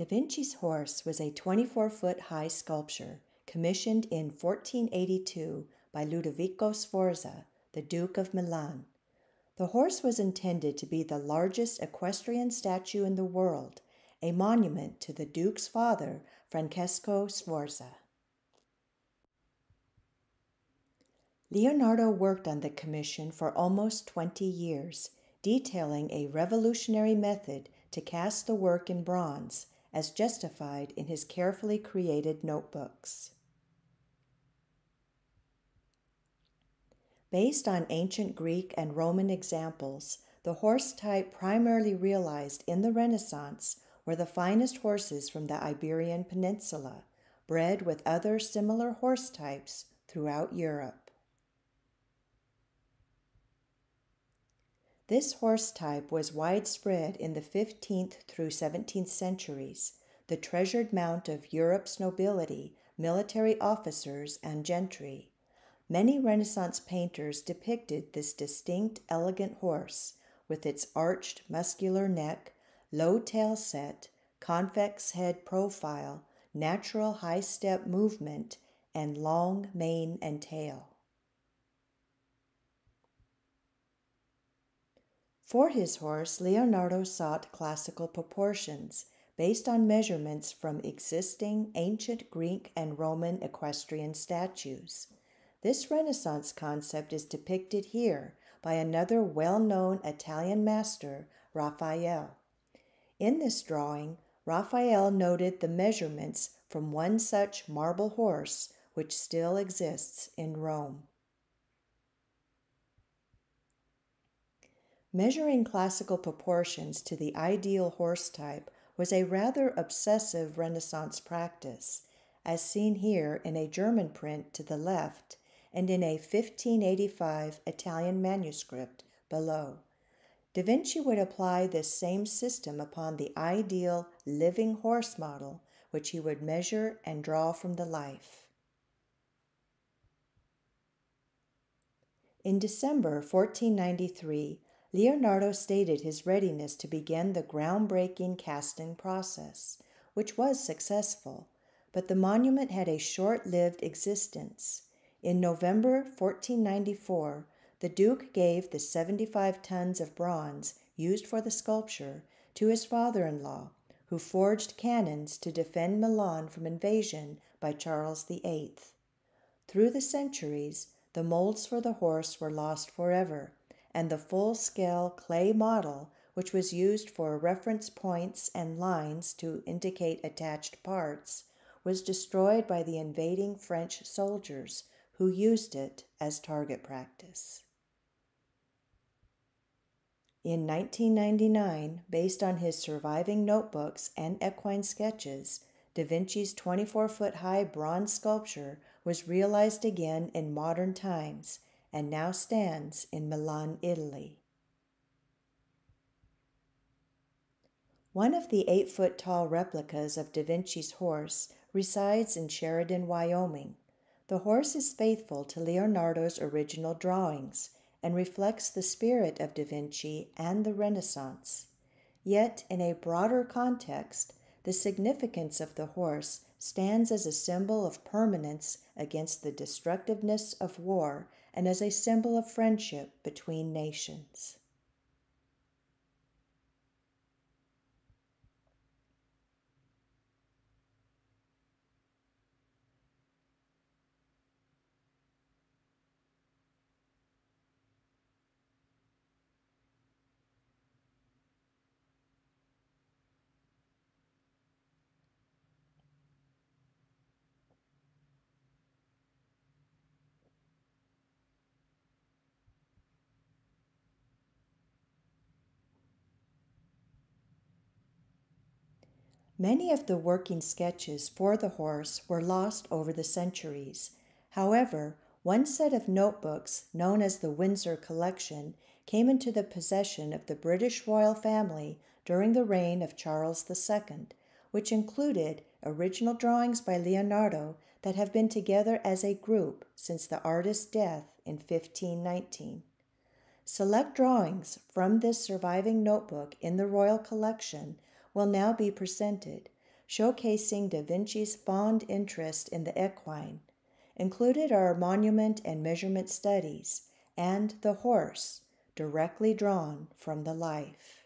Da Vinci's horse was a 24 foot high sculpture commissioned in 1482 by Ludovico Sforza, the Duke of Milan. The horse was intended to be the largest equestrian statue in the world, a monument to the Duke's father, Francesco Sforza. Leonardo worked on the commission for almost 20 years, detailing a revolutionary method to cast the work in bronze, as justified in his carefully created notebooks. Based on ancient Greek and Roman examples, the horse type primarily realized in the Renaissance were the finest horses from the Iberian Peninsula, bred with other similar horse types throughout Europe. This horse type was widespread in the 15th through 17th centuries, the treasured mount of Europe's nobility, military officers, and gentry. Many Renaissance painters depicted this distinct, elegant horse with its arched, muscular neck, low tail set, convex head profile, natural high step movement, and long mane and tail. For his horse, Leonardo sought classical proportions based on measurements from existing ancient Greek and Roman equestrian statues. This Renaissance concept is depicted here by another well known Italian master, Raphael. In this drawing, Raphael noted the measurements from one such marble horse which still exists in Rome. Measuring classical proportions to the ideal horse type was a rather obsessive Renaissance practice, as seen here in a German print to the left and in a 1585 Italian manuscript below. Da Vinci would apply this same system upon the ideal living horse model, which he would measure and draw from the life. In December 1493, Leonardo stated his readiness to begin the groundbreaking casting process, which was successful, but the monument had a short lived existence. In November 1494, the Duke gave the 75 tons of bronze used for the sculpture to his father in law, who forged cannons to defend Milan from invasion by Charles VIII. Through the centuries, the molds for the horse were lost forever, and the full scale clay model, which was used for reference points and lines to indicate attached parts, was destroyed by the invading French soldiers who used it as target practice. In 1999, based on his surviving notebooks and equine sketches, Da Vinci's 24 foot high bronze sculpture was realized again in modern times and now stands in Milan, Italy. One of the eight foot tall replicas of Da Vinci's horse resides in Sheridan, Wyoming, the horse is faithful to Leonardo's original drawings and reflects the spirit of Da Vinci and the Renaissance. Yet, in a broader context, the significance of the horse stands as a symbol of permanence against the destructiveness of war and as a symbol of friendship between nations. Many of the working sketches for the horse were lost over the centuries. However, one set of notebooks, known as the Windsor Collection, came into the possession of the British royal family during the reign of Charles II, which included original drawings by Leonardo that have been together as a group since the artist's death in 1519. Select drawings from this surviving notebook in the royal collection will now be presented, showcasing Da Vinci's fond interest in the equine. Included are monument and measurement studies and the horse, directly drawn from the life.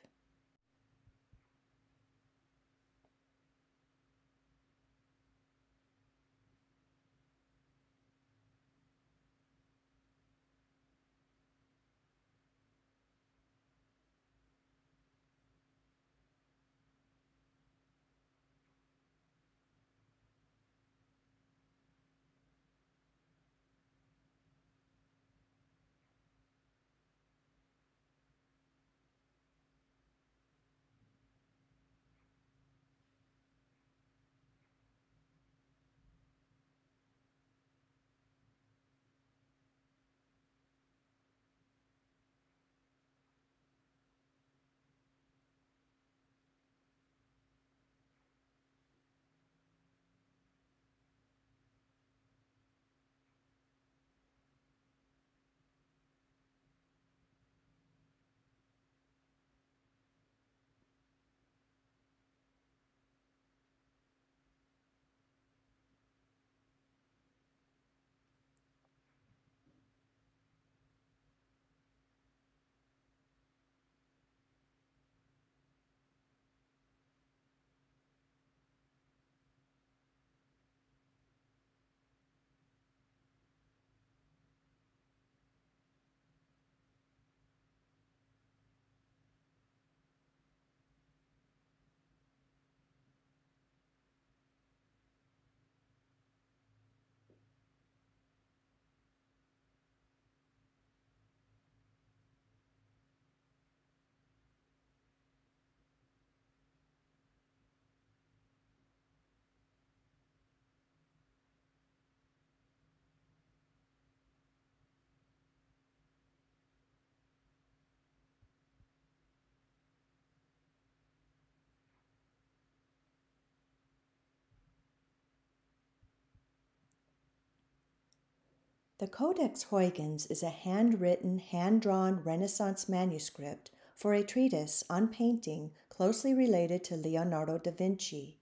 The Codex Huygens is a handwritten, hand drawn Renaissance manuscript for a treatise on painting closely related to Leonardo da Vinci.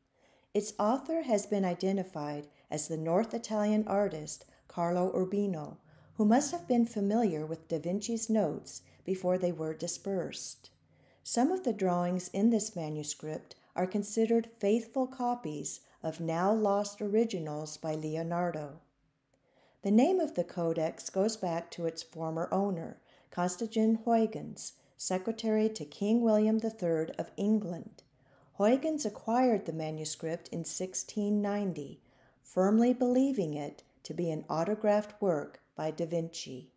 Its author has been identified as the North Italian artist Carlo Urbino, who must have been familiar with da Vinci's notes before they were dispersed. Some of the drawings in this manuscript are considered faithful copies of now lost originals by Leonardo. The name of the codex goes back to its former owner, Constantin Huygens, secretary to King William III of England. Huygens acquired the manuscript in 1690, firmly believing it to be an autographed work by Da Vinci.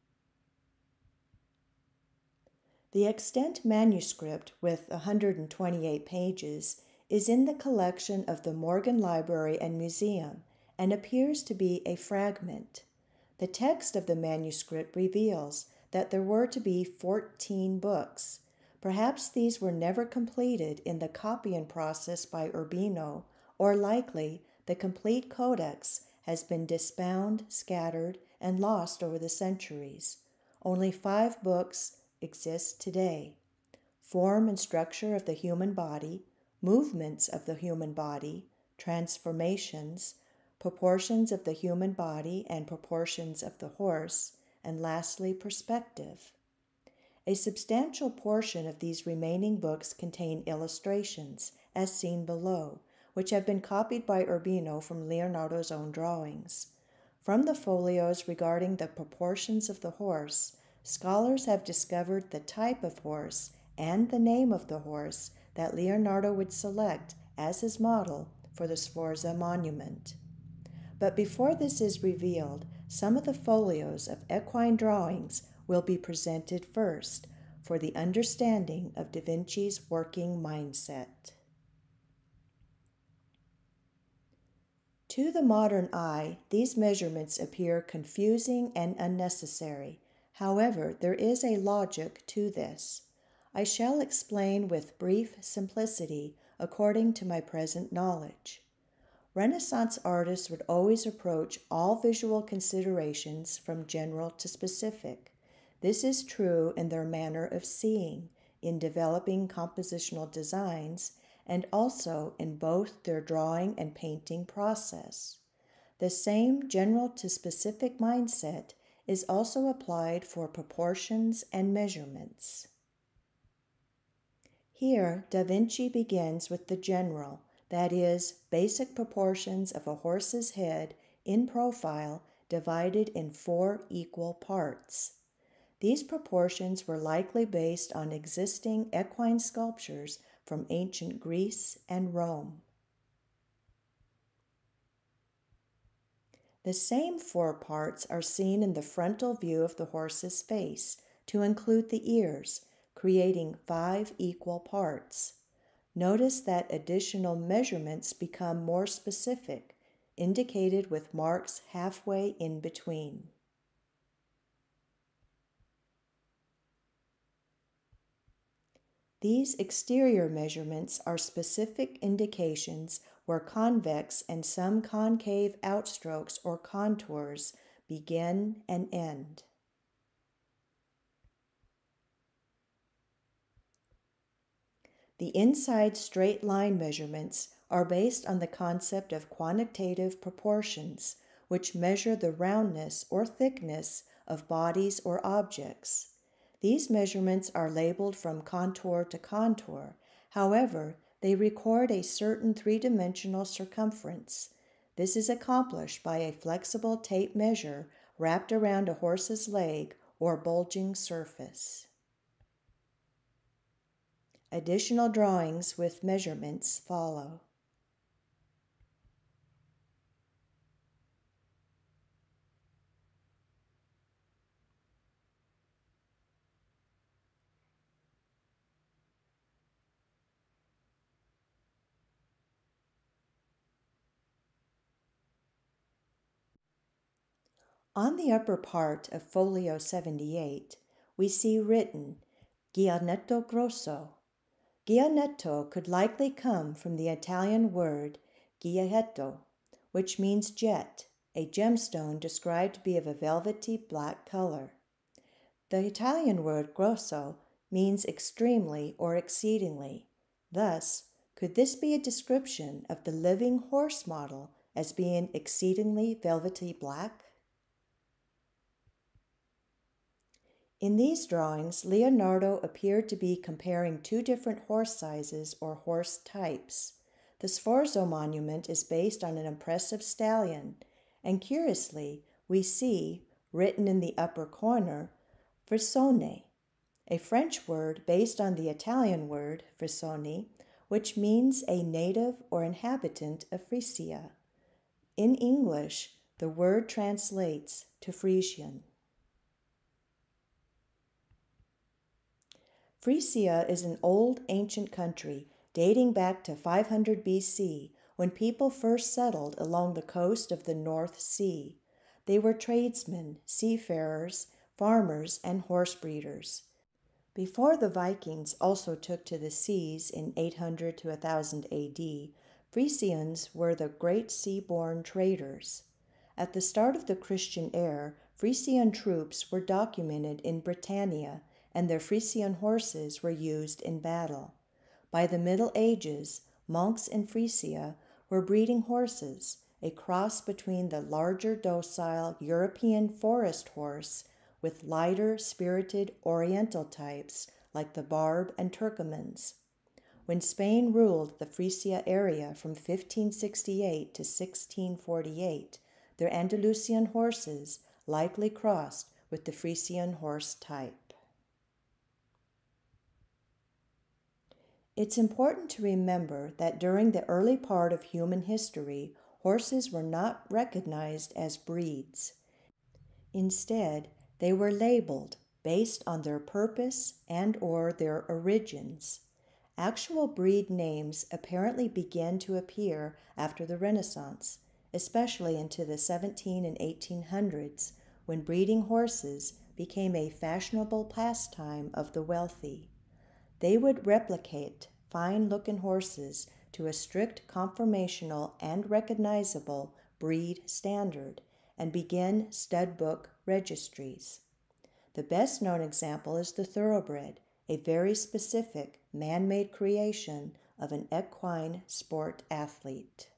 The extant manuscript, with 128 pages, is in the collection of the Morgan Library and Museum and appears to be a fragment. The text of the manuscript reveals that there were to be 14 books. Perhaps these were never completed in the copying process by Urbino, or likely the complete codex has been disbound, scattered, and lost over the centuries. Only five books exist today Form and Structure of the Human Body, Movements of the Human Body, Transformations, proportions of the human body and proportions of the horse, and lastly, perspective. A substantial portion of these remaining books contain illustrations, as seen below, which have been copied by Urbino from Leonardo's own drawings. From the folios regarding the proportions of the horse, scholars have discovered the type of horse and the name of the horse that Leonardo would select as his model for the Sforza monument. But before this is revealed, some of the folios of equine drawings will be presented first for the understanding of Da Vinci's working mindset. To the modern eye, these measurements appear confusing and unnecessary. However, there is a logic to this. I shall explain with brief simplicity according to my present knowledge. Renaissance artists would always approach all visual considerations from general to specific. This is true in their manner of seeing, in developing compositional designs, and also in both their drawing and painting process. The same general to specific mindset is also applied for proportions and measurements. Here, Da Vinci begins with the general, that is, basic proportions of a horse's head in profile divided in four equal parts. These proportions were likely based on existing equine sculptures from ancient Greece and Rome. The same four parts are seen in the frontal view of the horse's face to include the ears, creating five equal parts. Notice that additional measurements become more specific, indicated with marks halfway in between. These exterior measurements are specific indications where convex and some concave outstrokes or contours begin and end. The inside straight line measurements are based on the concept of quantitative proportions, which measure the roundness or thickness of bodies or objects. These measurements are labeled from contour to contour. However, they record a certain three dimensional circumference. This is accomplished by a flexible tape measure wrapped around a horse's leg or bulging surface. Additional drawings with measurements follow. On the upper part of folio 78, we see written Gianetto Grosso. Gianetto could likely come from the Italian word giaetto, which means jet, a gemstone described to be of a velvety black color. The Italian word grosso means extremely or exceedingly. Thus, could this be a description of the living horse model as being exceedingly velvety black? In these drawings, Leonardo appeared to be comparing two different horse sizes or horse types. The Sforza monument is based on an impressive stallion, and curiously, we see, written in the upper corner, Frisone, a French word based on the Italian word Frisoni, which means a native or inhabitant of Frisia. In English, the word translates to Frisian. Frisia is an old ancient country dating back to 500 BC when people first settled along the coast of the North Sea. They were tradesmen, seafarers, farmers, and horse breeders. Before the Vikings also took to the seas in 800 to 1000 AD, Frisians were the great seaborne traders. At the start of the Christian era, Frisian troops were documented in Britannia and their Frisian horses were used in battle. By the Middle Ages, monks in Frisia were breeding horses, a cross between the larger docile European forest horse with lighter spirited Oriental types like the Barb and Turkomans. When Spain ruled the Frisia area from 1568 to 1648, their Andalusian horses likely crossed with the Frisian horse type. It's important to remember that during the early part of human history, horses were not recognized as breeds. Instead, they were labeled based on their purpose and or their origins. Actual breed names apparently began to appear after the Renaissance, especially into the 17 and 1800s when breeding horses became a fashionable pastime of the wealthy. They would replicate fine looking horses to a strict conformational and recognizable breed standard and begin stud book registries. The best known example is the thoroughbred, a very specific man made creation of an equine sport athlete.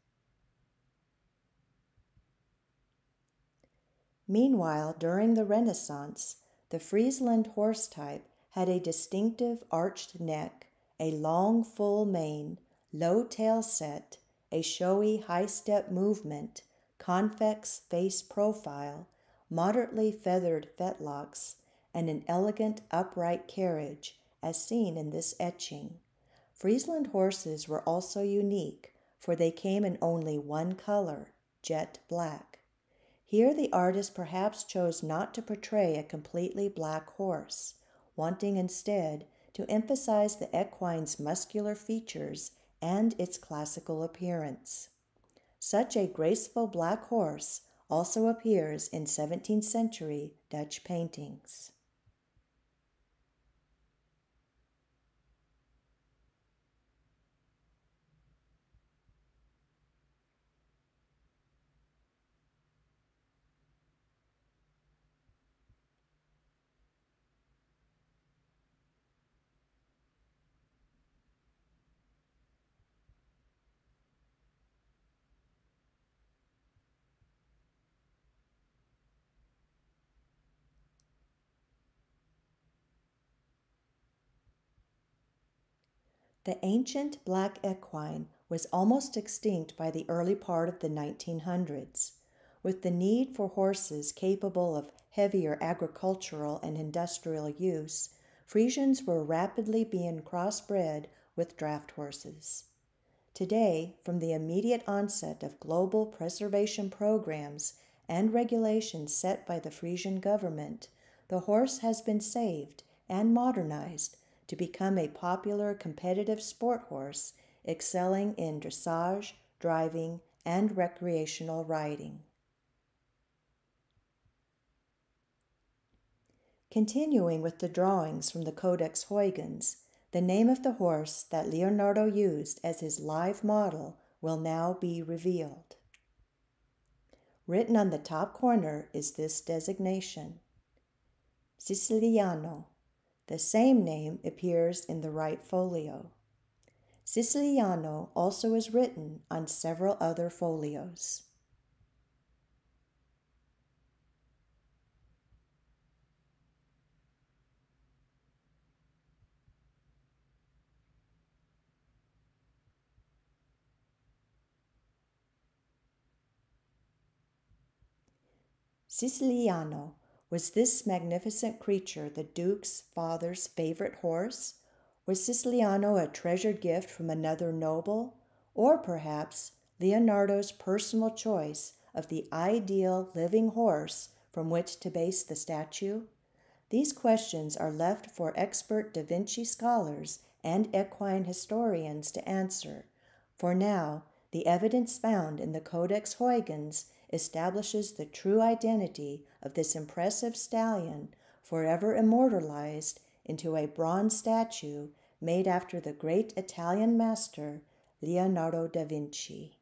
Meanwhile, during the Renaissance, the Friesland horse type had a distinctive arched neck, a long full mane, low tail set, a showy high step movement, convex face profile, moderately feathered fetlocks, and an elegant upright carriage, as seen in this etching. Friesland horses were also unique, for they came in only one color, jet black. Here the artist perhaps chose not to portray a completely black horse, wanting instead to emphasize the equine's muscular features and its classical appearance. Such a graceful black horse also appears in 17th century Dutch paintings. The ancient black equine was almost extinct by the early part of the 1900s. With the need for horses capable of heavier agricultural and industrial use, Frisians were rapidly being crossbred with draft horses. Today, from the immediate onset of global preservation programs and regulations set by the Frisian government, the horse has been saved and modernized to become a popular competitive sport horse, excelling in dressage, driving, and recreational riding. Continuing with the drawings from the Codex Huygens, the name of the horse that Leonardo used as his live model will now be revealed. Written on the top corner is this designation Siciliano, the same name appears in the right folio. Siciliano also is written on several other folios. Siciliano was this magnificent creature the Duke's father's favorite horse? Was Siciliano a treasured gift from another noble? Or perhaps Leonardo's personal choice of the ideal living horse from which to base the statue? These questions are left for expert Da Vinci scholars and equine historians to answer. For now, the evidence found in the Codex Huygens establishes the true identity of this impressive stallion, forever immortalized into a bronze statue made after the great Italian master Leonardo da Vinci.